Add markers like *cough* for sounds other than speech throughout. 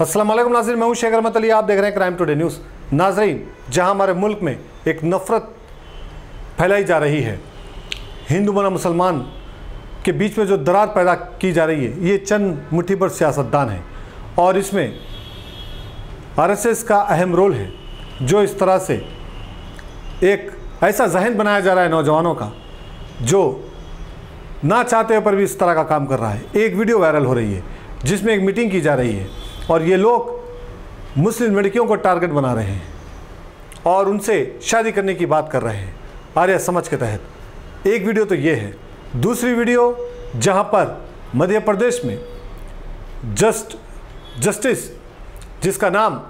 अस्सलाम वालेकुम नाजरीन, मैं हूँ शेखर अहमद अली, आप देख रहे हैं क्राइम टुडे न्यूज़। नाजरीन, जहाँ हमारे मुल्क में एक नफ़रत फैलाई जा रही है, हिंदू बना मुसलमान के बीच में जो दरार पैदा की जा रही है, ये चंद मुट्ठी पर सियासतदान है। और इसमें आरएसएस का अहम रोल है, जो इस तरह से एक ऐसा जहन बनाया जा रहा है नौजवानों का, जो ना चाहते पर भी इस तरह का काम कर रहा है। एक वीडियो वायरल हो रही है, जिसमें एक मीटिंग की जा रही है और ये लोग मुस्लिम लड़कियों को टारगेट बना रहे हैं और उनसे शादी करने की बात कर रहे हैं। आर्य समझ के तहत। एक वीडियो तो ये है। दूसरी वीडियो जहाँ पर मध्य प्रदेश में जस्ट, जस्टिस, जिसका नाम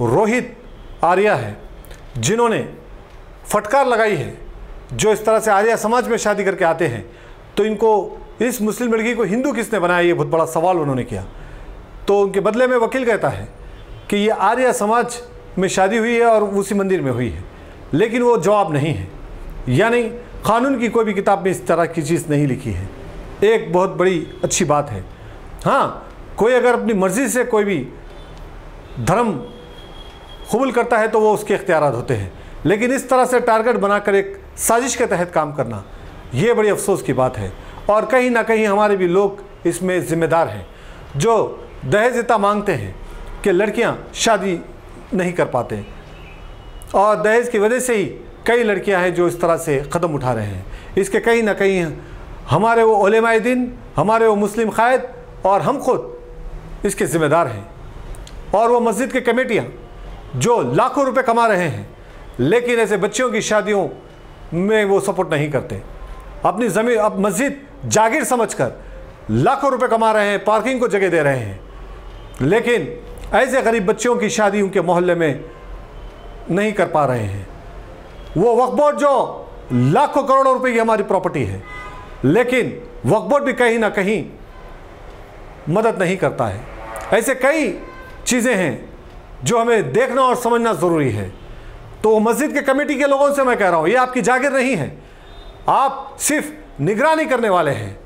रोहित आर्या है, जिन्होंने फटकार लगाई है, जो इस तरह से आर्या समाज में शादी करके आते हैं तो इनको, इस मुस्लिम लड़की को हिंदू किसने बनाया, ये बहुत बड़ा सवाल उन्होंने किया। तो उनके बदले में वकील कहता है कि ये आर्य समाज में शादी हुई है और उसी मंदिर में हुई है, लेकिन वो जवाब नहीं है। यानी कानून की कोई भी किताब में इस तरह की चीज़ नहीं लिखी है। एक बहुत बड़ी अच्छी बात है। हाँ कोई अगर अपनी मर्ज़ी से कोई भी धर्म कबूल करता है तो वो उसके इख्तियार होते हैं। लेकिन इस तरह से टारगेट बनाकर एक साजिश के तहत काम करना, ये बड़ी अफसोस की बात है। और कहीं ना कहीं हमारे भी लोग इसमें ज़िम्मेदार हैं। जो दहेज इतना मांगते हैं कि लड़कियाँ शादी नहीं कर पाते। और दहेज की वजह से ही कई लड़कियाँ हैं जो इस तरह से कदम उठा रहे हैं। इसके कहीं ना कहीं हमारे वो ओलमाए दिन हमारे वो मुस्लिम कायद और हम खुद इसके ज़िम्मेदार हैं। और वो मस्जिद की कमेटियाँ जो लाखों रुपए कमा रहे हैं, लेकिन ऐसे बच्चियों की शादियों में वो सपोर्ट नहीं करते। अपनी ज़मीन अब मस्जिद जागीर समझकर लाखों रुपए कमा रहे हैं, पार्किंग को जगह दे रहे हैं। लेकिन ऐसे गरीब बच्चियों की शादी उनके मोहल्ले में नहीं कर पा रहे हैं। वो वक्फ बोर्ड जो लाखों करोड़ों रुपए की हमारी प्रॉपर्टी है, लेकिन वक्फ बोर्ड भी कहीं ना कहीं मदद नहीं करता है। ऐसे कई चीज़ें हैं जो हमें देखना और समझना ज़रूरी है। तो मस्जिद के कमेटी के लोगों से मैं कह रहा हूँ, ये आपकी जागिर नहीं है। आप सिर्फ़ निगरानी करने वाले हैं।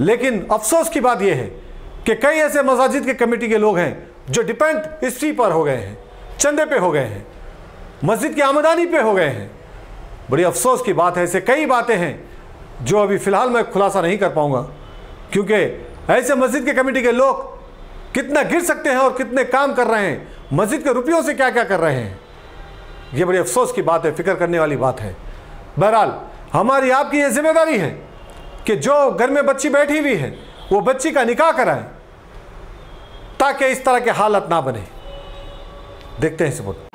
लेकिन अफसोस की बात यह है कि कई ऐसे मसाजिद के कमेटी के लोग हैं जो डिपेंड इसी पर हो गए हैं, चंदे पे हो गए हैं, मस्जिद की आमदनी पे हो गए हैं। बड़ी अफसोस की बात है, ऐसे कई बातें हैं जो अभी फ़िलहाल मैं खुलासा नहीं कर पाऊँगा, क्योंकि ऐसे मस्जिद के कमेटी के लोग कितना गिर सकते हैं और कितने काम कर रहे हैं, मस्जिद के रुपयों से क्या क्या कर रहे हैं। ये बड़ी अफसोस की बात है, फ़िक्र करने वाली बात है। बहरहाल, हमारी आपकी ये ज़िम्मेदारी है कि जो घर में बच्ची बैठी हुई है वो बच्ची का निकाह कराएँ, ताकि इस तरह के हालत ना बने। देखते हैं सबूत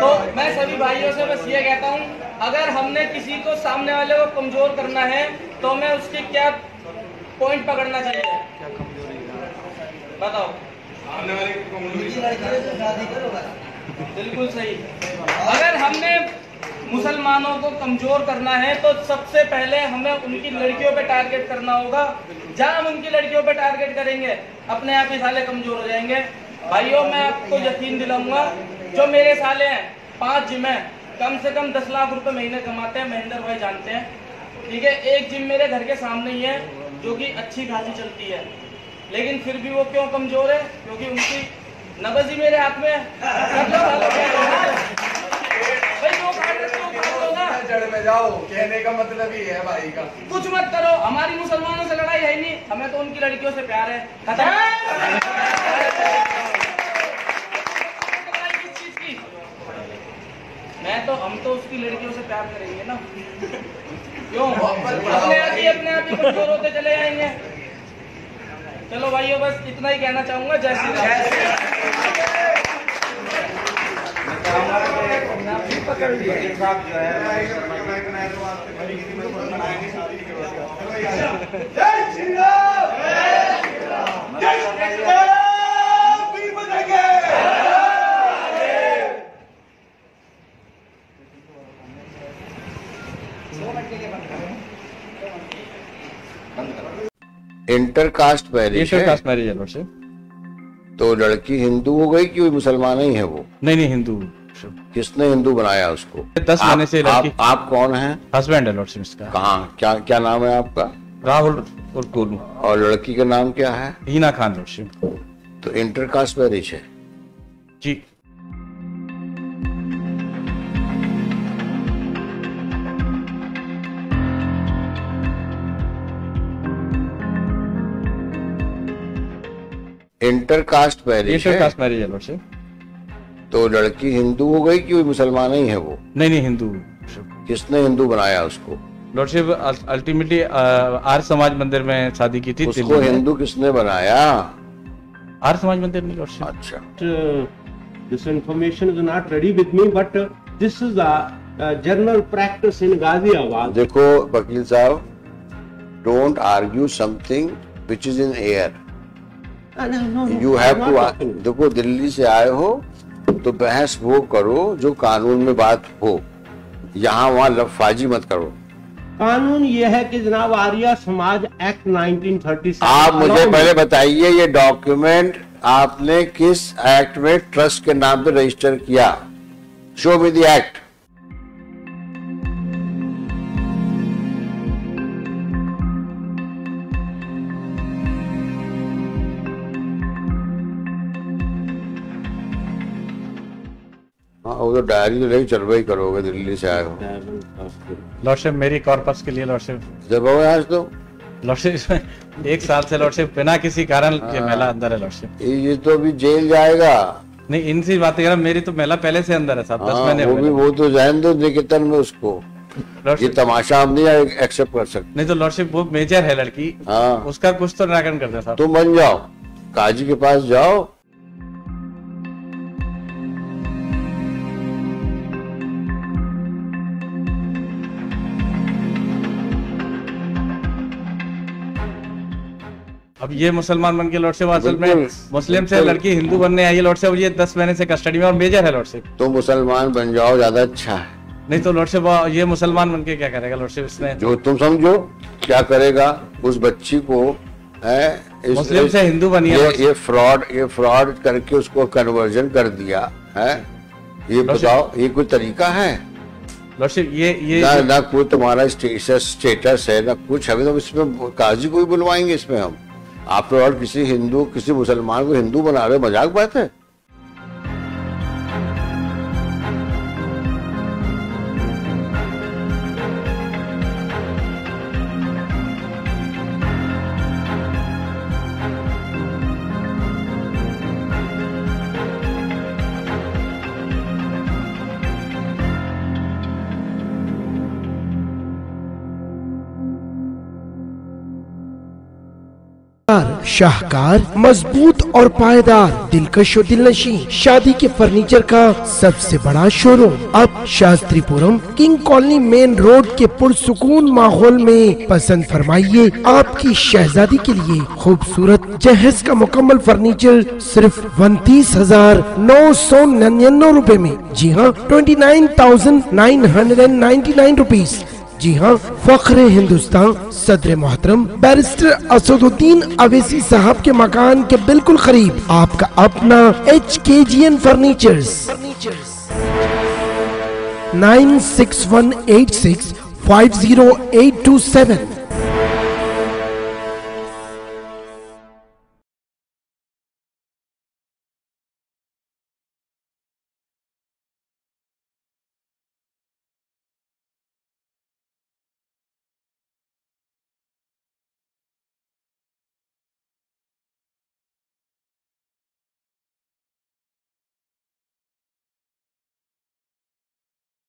तो मैं सभी भाइयों से बस ये कहता हूँ, अगर हमने किसी को सामने वाले को कमज़ोर करना है तो हमें उसके क्या पॉइंट पकड़ना चाहिए? बताओ। वाले कमज़ोरी बिल्कुल सही। अगर हमने मुसलमानों को कमज़ोर करना है तो सबसे पहले हमें उनकी लड़कियों पे टारगेट करना होगा। जहाँ हम उनकी लड़कियों पे टारगेट करेंगे अपने आप ही साले कमज़ोर हो जाएँगे। भाइयों मैं आपको यकीन दिलाऊँगा जो मेरे साले हैं पाँच जिम है कम से कम दस लाख रुपए महीने कमाते हैं महेंद्र भाई जानते हैं। ठीक है एक जिम मेरे घर के सामने ही है जो कि अच्छी खासी चलती है। लेकिन फिर भी वो क्यों कमज़ोर है? क्योंकि उनकी नबज ही मेरे हाथ में ना में जाओ कहने का मतलब ही है भाई का। कुछ मत करो हमारी मुसलमानों से लड़ाई है नहीं। हमें तो उनकी लड़कियों से प्यार है। मैं तो हम तो उसकी लड़कियों से प्यार करेंगे ना। *laughs* क्यों अपने आप ही अपने आप ही कमज़ोर होते चले जाएँगे। चलो भाइयों बस इतना ही कहना चाहूँगा। जय श्री राम। जय श्री राम। जय Shri Ram. Inter caste marriage inter caste marriage है तो लड़की हिंदू हो गई कि मुसलमान ही है वो? नहीं नहीं हिंदू किसने हिंदू बनाया उसको? दस महीने से आप, लड़की- आप, आप कौन हैं? हस्बैंड है इसका। कहाँ? क्या क्या नाम है आपका? राहुल और गोलू। और लड़की का नाम क्या है? हीना खान लॉर्डशिप तो इंटरकास्ट मैरिज है। जी। इंटरकास्ट मैरिज इंटरकास्ट मैरिज है लॉर्डशिप तो लड़की हिंदू हो गई कि मुसलमान ही है वो? नहीं नहीं हिंदू। किसने हिंदू बनाया उसको? लॉर्डशिप अल्टीमेटली आर्य समाज मंदिर में शादी की थी उसको हिंदू किसने बनाया? आर्य समाज मंदिर में लॉर्डशिप अच्छा। Not ready with me, but uh, this is a, a general practice in Ghaziabad. देखो वकील साहब don't argue something which is in air you have to. देखो दिल्ली से आए हो तो बहस वो करो जो कानून में बात हो। यहाँ वहाँ लफाजी मत करो। कानून ये है कि जनाब आर्या समाज एक्ट 1937 आप मुझे पहले बताइए ये डॉक्यूमेंट आपने किस एक्ट में ट्रस्ट के नाम पे रजिस्टर किया? शो मी द एक्ट वो तो डायरी तो नहीं चलवा ही करोगे दिल्ली से आए हो। लॉर्डशिप मेरी कॉर्पस के लिए लॉर्डशिप जब हो आज तो। लॉर्डशिप एक साल से लॉर्डशिप बिना किसी कारण के मेला अंदर है लॉर्डशिप ये ये तो अभी जेल जाएगा। नहीं इनसी बातें कर रहा मेरी तो मेला पहले से अंदर है साहब दस हाँ, महीने वो भी वो तो जान दो निकेतन में उसको। ये तमाशा हम नहीं एक्सेप्ट कर सकते। नहीं तो लॉर्डशिप वो मेजर है लड़की हाँ। उसका कुछ तो निराकरण कर दे साहब। तुम बन जाओ। काजी के पास जाओ अब ये मुसलमान बन के लौट से असल में मुस्लिम से लड़की हिंदू बनने आई है लौट से ये दस महीने से कस्टडी में और मेजर है लॉर्डशिप तुम मुसलमान बन जाओ ज़्यादा अच्छा है। नहीं तो लॉर्डशिप ये मुसलमान बन के क्या करेगा लॉर्डशिप इसने जो तुम समझो क्या करेगा? उस बच्ची को है इस- मुस्लिम से हिंदू बनी ये ये फ्रॉड ये फ्रॉड करके उसको कन्वर्जन कर दिया है? ये बताओ ये कोई तरीका है? ये ये ना ना कोई तुम्हारा स्टेटस स्टेटस है ना कुछ अभी तो इसमें काजी को ही बुलवाएँगे इसमें हम। आप तो और किसी हिंदू किसी मुसलमान को हिंदू बना रहे मज़ाक बात है? शाहकार मज़बूत और पायदार, दिलकश और दिलनशी शादी के फर्नीचर का सबसे बड़ा शोरूम अब Shastripuram king colony main road के पुरसुकून माहौल में पसंद फरमाइए आपकी शहजादी के लिए खूबसूरत जहेज का मुकम्मल फर्नीचर सिर्फ़ उनतीस हज़ार नौ सौ निन्यानवे रूपए में। जी हाँ twenty nine thousand nine hundred and ninety nine rupees जी हाँ फख्र हिंदुस्तान, सदर मोहतरम, बैरिस्टर असदुद्दीन अवेसी साहब के मकान के बिल्कुल करीब आपका अपना H K G N furnitures nine six one eight six five zero eight two seven.